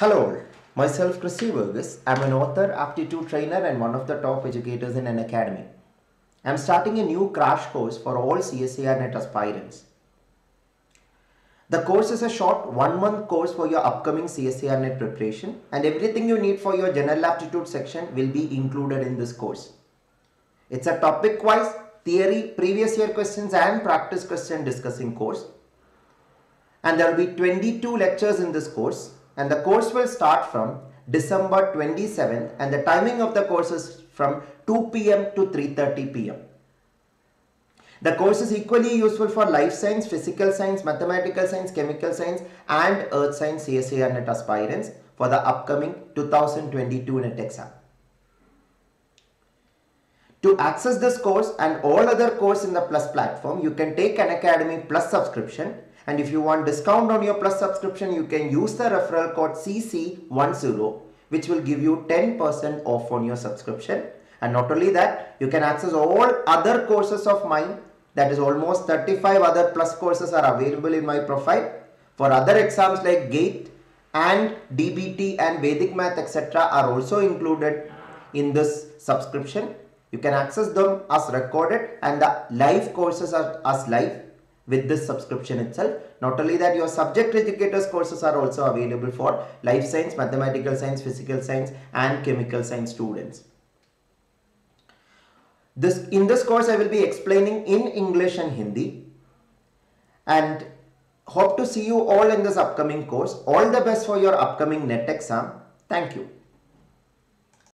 Hello, all, myself Christy Varghese. I'm an author, aptitude trainer, and one of the top educators in Unacademy. I'm starting a new crash course for all CSIR net aspirants. The course is a short one month course for your upcoming CSIR net preparation, and everything you need for your general aptitude section will be included in this course. It's a topic wise theory, previous year questions, and practice question discussing course. And there will be 22 lectures in this course and the course will start from December 27th and the timing of the course is from 2 pm to 3.30 pm. The course is equally useful for life science, physical science, mathematical science, chemical science and earth science CSIR net aspirants for the upcoming 2022 net exam. To access this course and all other course in the Plus platform, you can take Unacademy Plus subscription and if you want discount on your plus subscription you can use the referral code CC10 which will give you 10% off on your subscription. And not only that you can access all other courses of mine. That is almost 35 other plus courses are available in my profile. For other exams like GATE and DBT and Vedic Math etc are also included in this subscription. You can access them as recorded and the live courses are as live with this subscription itself. Not only that, your subject educators courses are also available for life science, mathematical science, physical science and chemical science students. This In this course, I will be explaining in English and Hindi and hope to see you all in this upcoming course. All the best for your upcoming NET exam. Thank you.